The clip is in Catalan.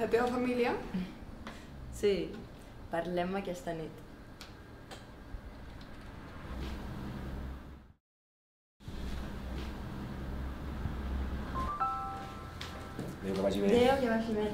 La teva família? Sí, parlem aquesta nit. Adéu, que vagi bé. Adéu, que vagi bé.